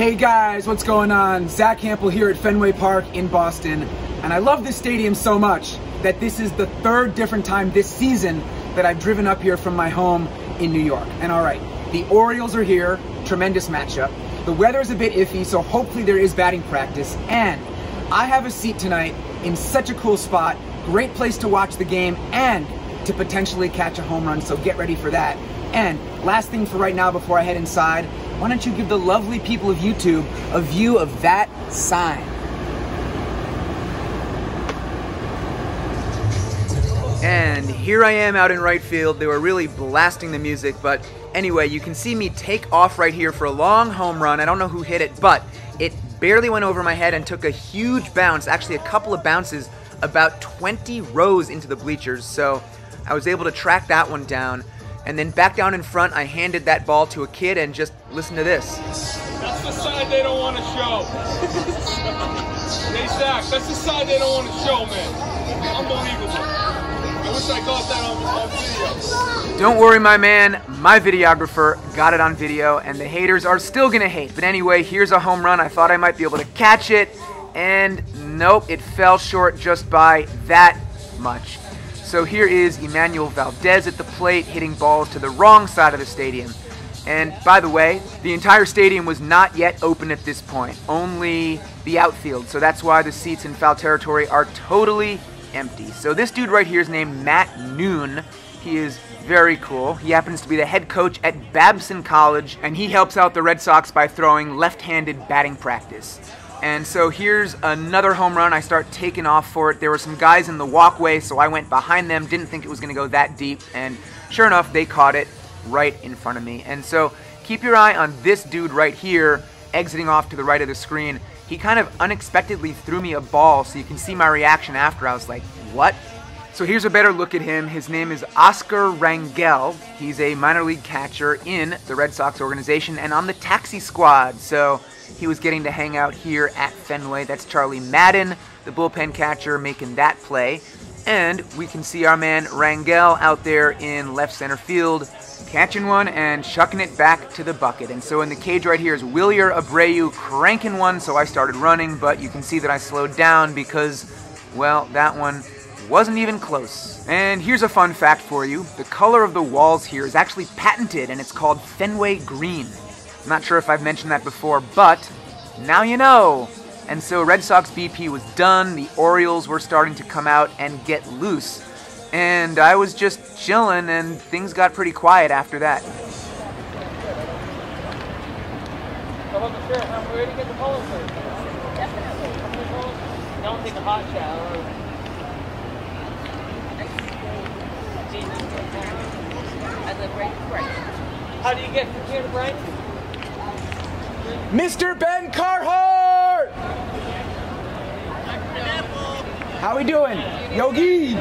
Hey guys, what's going on? Zack Hample here at Fenway Park in Boston. And I love this stadium so much that this is the third different time this season that I've driven up here from my home in New York. And all right, the Orioles are here, tremendous matchup. The weather is a bit iffy, so hopefully there is batting practice. And I have a seat tonight in such a cool spot, great place to watch the game and to potentially catch a home run, so get ready for that. And last thing for right now before I head inside, why don't you give the lovely people of YouTube a view of that sign? And here I am out in right field. They were really blasting the music, but anyway, you can see me take off right here for a long home run. I don't know who hit it, but it barely went over my head and took a huge bounce, actually a couple of bounces, about 20 rows into the bleachers. So I was able to track that one down. And then back down in front, I handed that ball to a kid and just listen to this. That's the side they don't want to show. hey, Zack, that's the side they don't want to show, man. Unbelievable. I wish I got that on, on video. Don't worry, my man. My videographer got it on video, and the haters are still going to hate. But anyway, here's a home run. I thought I might be able to catch it, and nope, it fell short just by that much. So here is Enmanuel Valdez at the plate hitting balls to the wrong side of the stadium. And by the way, the entire stadium was not yet open at this point, only the outfield. So that's why the seats in foul territory are totally empty. So this dude right here is named Matt Noone. He is very cool. He happens to be the head coach at Babson College, and he helps out the Red Sox by throwing left-handed batting practice. And so here's another home run. I start taking off for it. There were some guys in the walkway, so I went behind them. Didn't think it was going to go that deep. And sure enough, they caught it right in front of me. And so keep your eye on this dude right here, exiting off to the right of the screen. He kind of unexpectedly threw me a ball, so you can see my reaction after. I was like, what? So here's a better look at him. His name is Oscar Rangel. He's a minor league catcher in the Red Sox organization and on the taxi squad. So he was getting to hang out here at Fenway. That's Charlie Madden, the bullpen catcher, making that play. And we can see our man Rangel out there in left center field, catching one and chucking it back to the bucket. And so in the cage right here is Wilyer Abreu cranking one, so I started running, but you can see that I slowed down because, well, that one wasn't even close. And here's a fun fact for you. The color of the walls here is actually patented, and it's called Fenway Green. I'm not sure if I've mentioned that before, but now you know. And so Red Sox BP was done, the Orioles were starting to come out and get loose. And I was just chilling, and things got pretty quiet after that. Don't take a hot shower. How do you get from here to Brighton? Mr. Ben Carhart! How we doing? Yogi!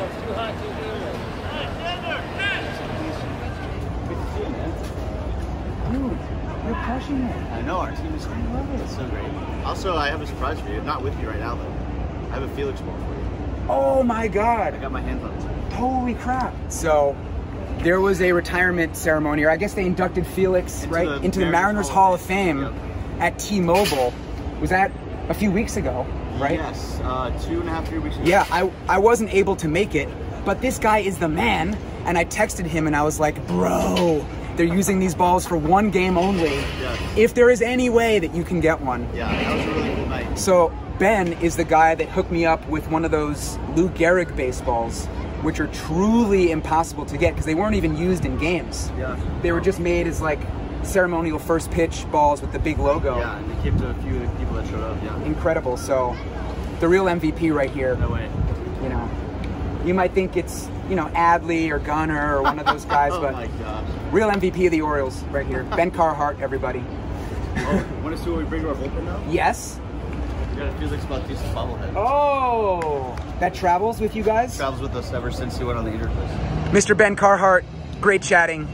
Dude, you're crushing it. I know our team is I love it. it's so great. Also, I have a surprise for you. Not with me right now though. I have a Felix ball for you. Oh my God! I got my hands on it. Holy crap. So, there was a retirement ceremony, or I guess they inducted Felix, Into right, the into the Mariners Mariners Hall of Fame Yep. At T-Mobile. Was that a few weeks ago, right? Yes, uh, two and a half, three weeks ago. Yeah, I, I wasn't able to make it, but this guy is the man. And I texted him and I was like, bro, they're using these balls for one game only. Yeah. If there is any way that you can get one. Yeah, that was a really cool night. So Ben is the guy that hooked me up with one of those Lou Gehrig baseballs, which are truly impossible to get because they weren't even used in games. Yeah. They were just made as like ceremonial first pitch balls with the big logo. Yeah, and they came to a few of the people that showed up. Yeah. Incredible. So the real MVP right here. No way. you know, you might think it's, you know, Adley or Gunnar or one of those guys, oh but real MVP of the Orioles right here. Ben Carhart, everybody. Oh, want to see what we bring to our bullpen now? Yes. We got a Felix Bautista bobblehead. Oh, that travels with you guys? Travels with us ever since he went on the intercourse. Mr. Ben Carhart, great chatting.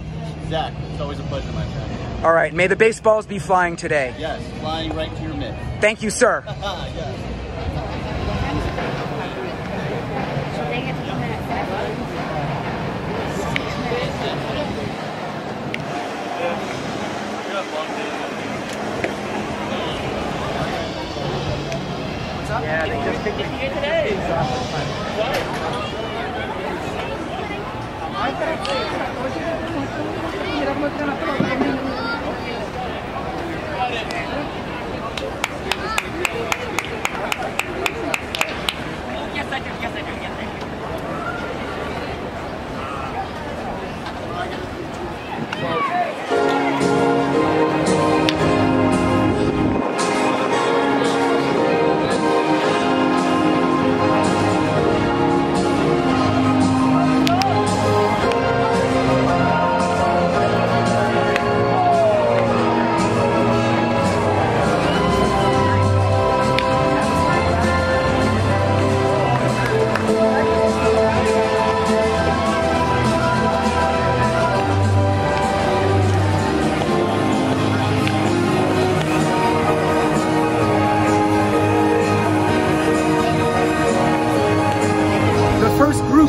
Zack, it's always a pleasure, my friend. All right, may the baseballs be flying today. Yes, flying right to your mitt. Thank you, sir. Ah, yes. They get to come in at seven. Yeah, they just picked it today. The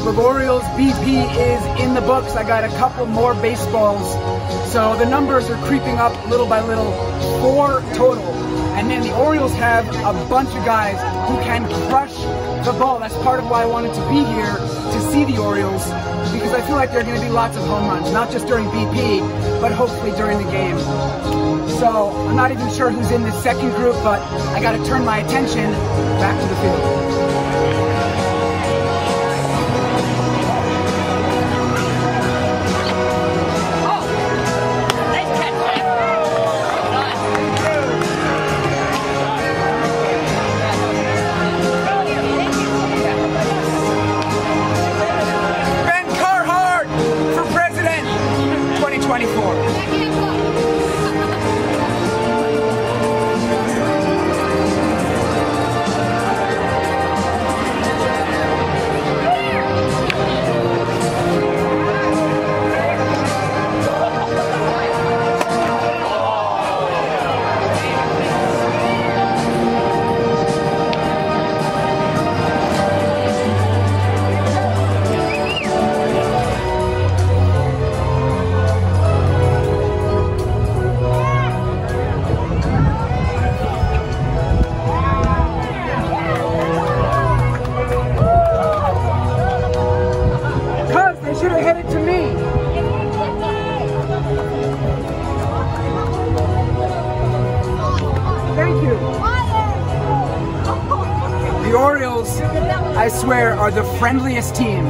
group Orioles BP is in the books. I got a couple more baseballs. So the numbers are creeping up little by little. Four total. And then the Orioles have a bunch of guys who can crush the ball. That's part of why I wanted to be here to see the Orioles because I feel like there are going to be lots of home runs, not just during BP, but hopefully during the game. So I'm not even sure who's in the second group, but I got to turn my attention back to the field. Are the friendliest team,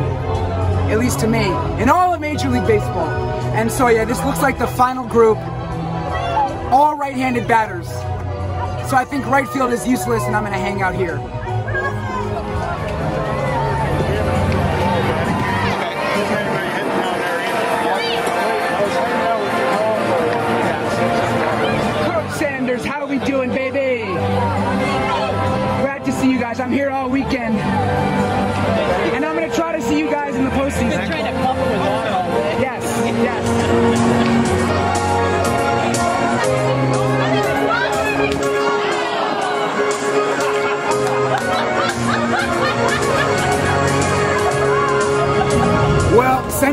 at least to me, in all of Major League Baseball. And so, yeah, this looks like the final group. All right-handed batters. So I think right field is useless, and I'm going to hang out here.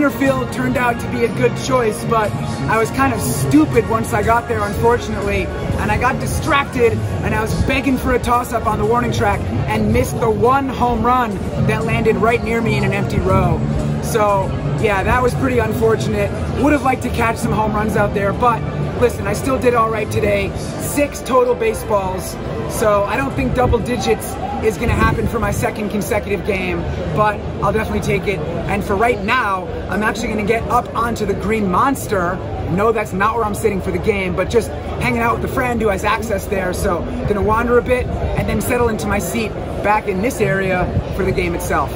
Well, center field turned out to be a good choice, but I was kind of stupid once I got there, unfortunately, and I got distracted and I was begging for a toss up on the warning track and missed the one home run that landed right near me in an empty row. So, yeah, that was pretty unfortunate. Would have liked to catch some home runs out there, but listen, I still did all right today. Six total baseballs, so I don't think double digits is going to happen for my second consecutive game, but I'll definitely take it. And for right now, I'm actually going to get up onto the Green Monster. No, that's not where I'm sitting for the game, but just hanging out with a friend who has access there. So, going to wander a bit and then settle into my seat back in this area for the game itself.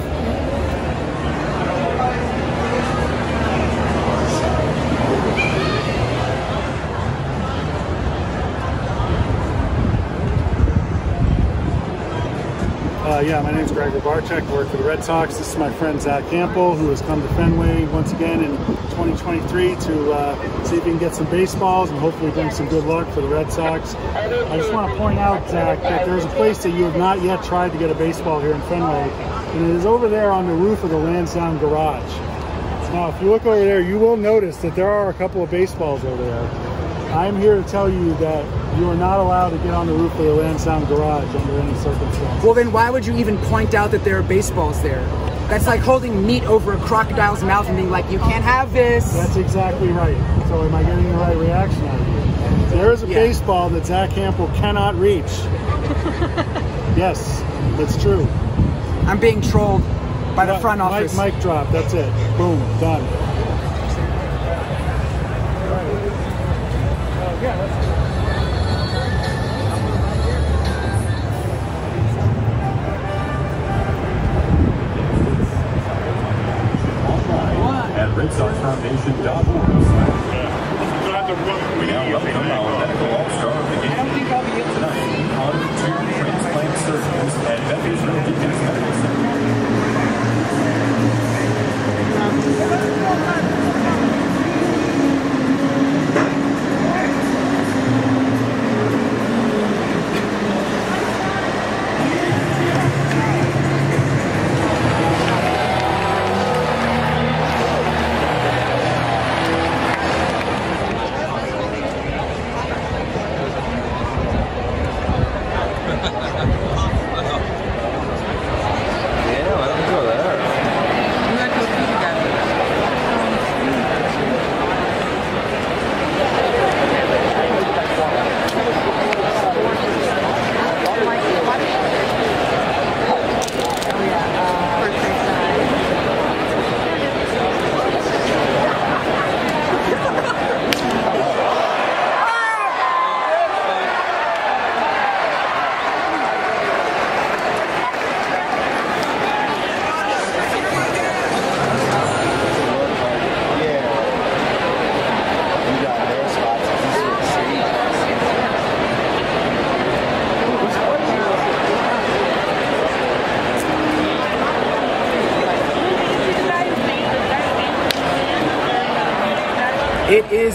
Uh, yeah, my name is Gregor Barczyk. I work for the Red Sox. This is my friend Zack Hample, who has come to Fenway once again in 2023 to uh, see if he can get some baseballs and hopefully bring some good luck for the Red Sox. I just want to point out, Zach, that there's a place that you have not yet tried to get a baseball here in Fenway, and it is over there on the roof of the Lansdowne Garage. Now, if you look over there, you will notice that there are a couple of baseballs over there. I'm here to tell you that you are not allowed to get on the roof of the Lansdowne garage under any circumstance. Well, then why would you even point out that there are baseballs there? That's like holding meat over a crocodile's mouth and being like, you can't have this. That's exactly right. So am I getting the right reaction out of you? There is a Yeah. baseball that Zack Hample cannot reach. yes, it's true. I'm being trolled by the front office. Mic, mic drop. That's it. Boom. Done.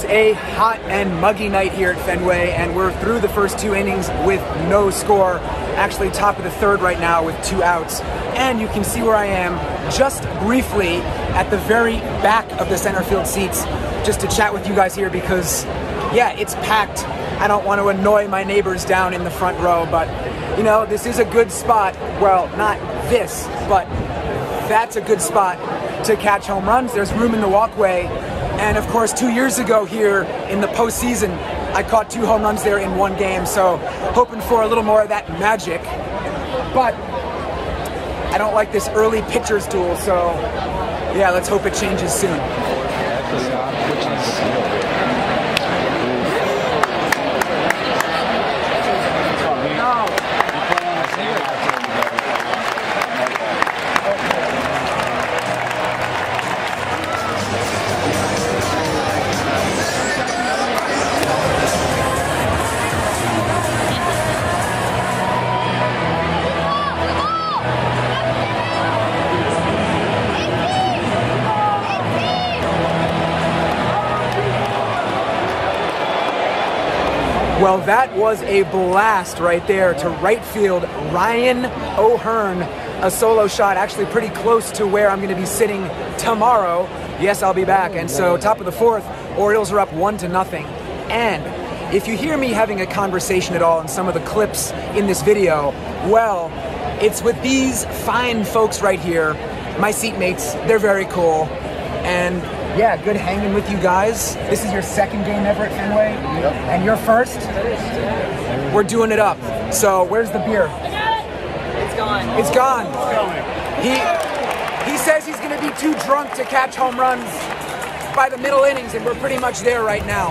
A hot and muggy night here at Fenway, and we're through the first two innings with no score. Actually, top of the third right now with two outs. And you can see where I am just briefly at the very back of the center field seats just to chat with you guys here because, yeah, it's packed. I don't want to annoy my neighbors down in the front row, but, you know, this is a good spot. Well, not this, but that's a good spot to catch home runs. There's room in the walkway. And of course, two years ago here in the postseason, I caught two home runs there in one game. So hoping for a little more of that magic. But I don't like this early pitcher's duel. So yeah, let's hope it changes soon. Well, that was a blast right there to right field. Ryan O'Hearn, a solo shot, actually pretty close to where I'm going to be sitting tomorrow. Yes, I'll be back. And so, top of the fourth, Orioles are up one to nothing. And if you hear me having a conversation at all in some of the clips in this video, well, it's with these fine folks right here, my seatmates. They're very cool. And yeah, good hanging with you guys. This is your second game ever at Fenway, and your first. We're doing it up. So where's the beer? It's gone. It's gone. He he says he's going to be too drunk to catch home runs by the middle innings, and we're pretty much there right now.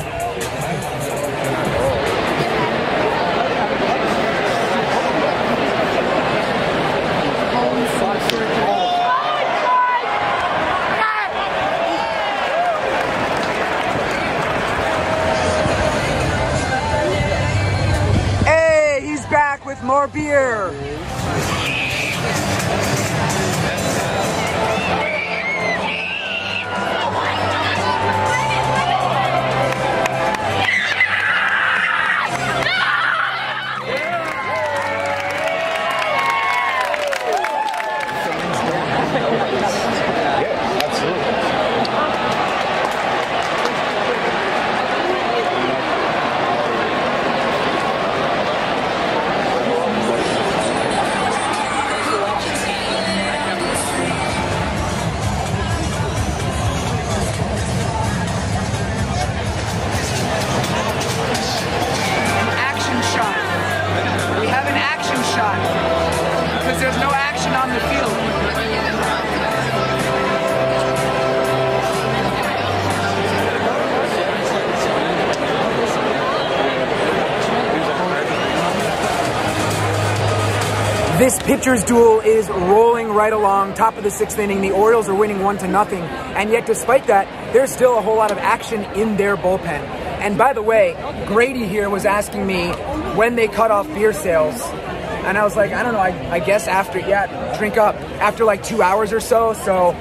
Pitcher's duel is rolling right along, top of the sixth inning. The Orioles are winning one to nothing, and yet despite that, there's still a whole lot of action in their bullpen. And by the way, Grady here was asking me when they cut off beer sales, and I was like, I don't know. I, I guess after, yeah, drink up after like two hours or so. So,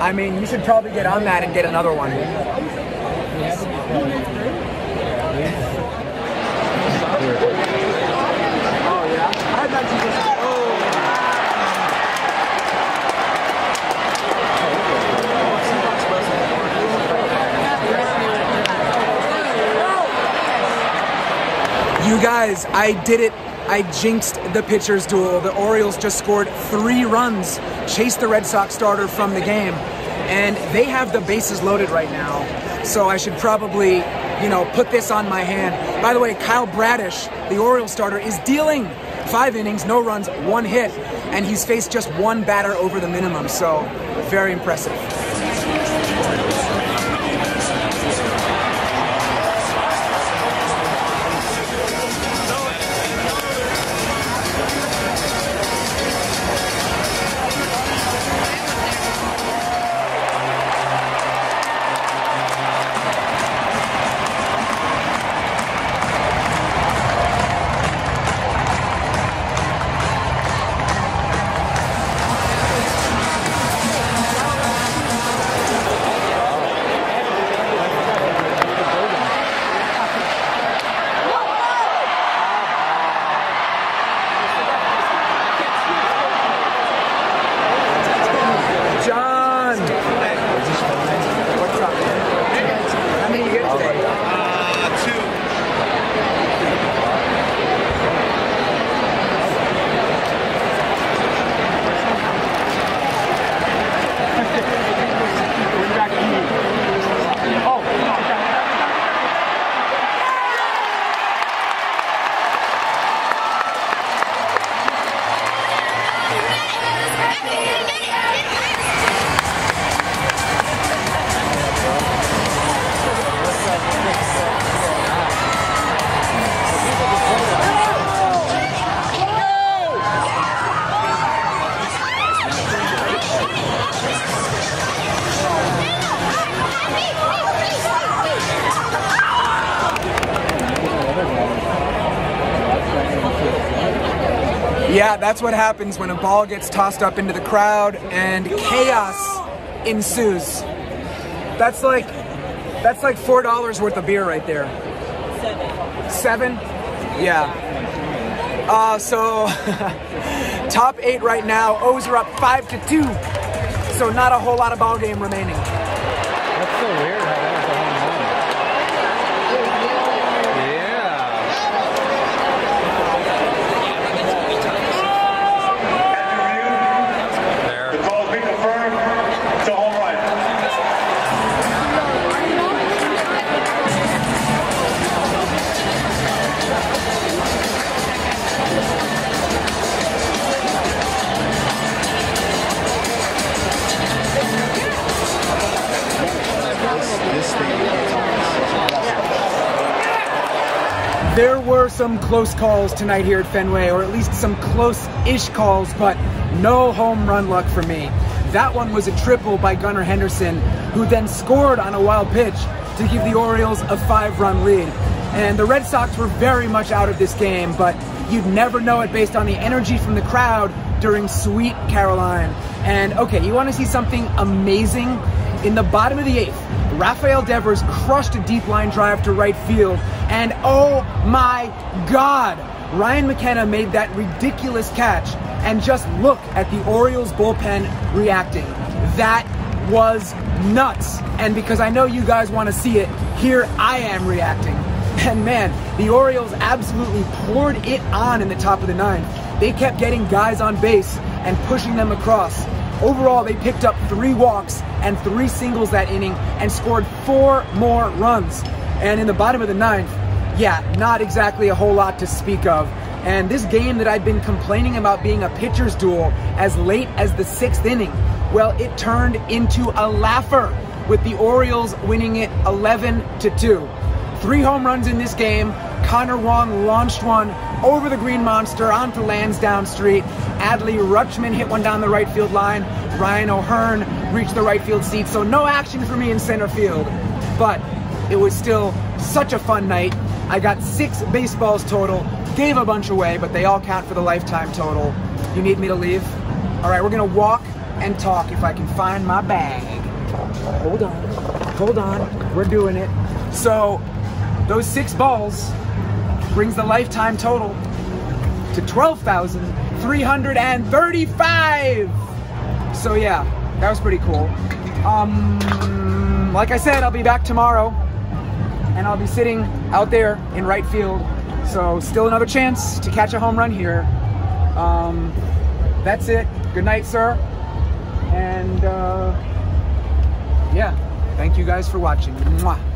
I mean, you should probably get on that and get another one. You guys, I did it. I jinxed the pitcher's duel. The Orioles just scored three runs, chased the Red Sox starter from the game, and they have the bases loaded right now. So I should probably, you know, put this on my hand. By the way, Kyle Bradish, the Orioles starter, is dealing five innings, no runs, one hit, and he's faced just one batter over the minimum. So very impressive. That's what happens when a ball gets tossed up into the crowd and chaos ensues. That's like that's like four dollars worth of beer right there. Seven. Seven? Yeah. Uh, so top eight right now. O's are up five to two. So not a whole lot of ball game remaining. There were some close calls tonight here at Fenway, or at least some close-ish calls, but no home run luck for me. That one was a triple by Gunnar Henderson, who then scored on a wild pitch to give the Orioles a five-run lead. And the Red Sox were very much out of this game, but you'd never know it based on the energy from the crowd during Sweet Caroline. And okay, you want to see something amazing? In the bottom of the eighth, Rafael Devers crushed a deep line drive to right field, and oh my God, Ryan McKenna made that ridiculous catch. And just look at the Orioles bullpen reacting. That was nuts. And because I know you guys want to see it, here I am reacting. And man, the Orioles absolutely poured it on in the top of the ninth. They kept getting guys on base and pushing them across. Overall, they picked up three walks and three singles that inning and scored four more runs. And in the bottom of the ninth, yeah, not exactly a whole lot to speak of. And this game that I'd been complaining about being a pitcher's duel as late as the sixth inning, well, it turned into a laugher with the Orioles winning it 11 to 2. Three home runs in this game. Connor Wong launched one over the Green Monster onto Lansdowne Street. Adley Rutschman hit one down the right field line. Ryan O'Hearn reached the right field seat. So no action for me in center field. But it was still such a fun night. I got six baseballs total, gave a bunch away, but they all count for the lifetime total. You need me to leave? All right, we're gonna walk and talk if I can find my bag. Hold on, hold on, we're doing it. So, those six balls brings the lifetime total to 12,335. So yeah, that was pretty cool. Um, like I said, I'll be back tomorrow and I'll be sitting out there in right field. So still another chance to catch a home run here. Um, that's it. Good night, sir. And uh, yeah, thank you guys for watching. Mwah.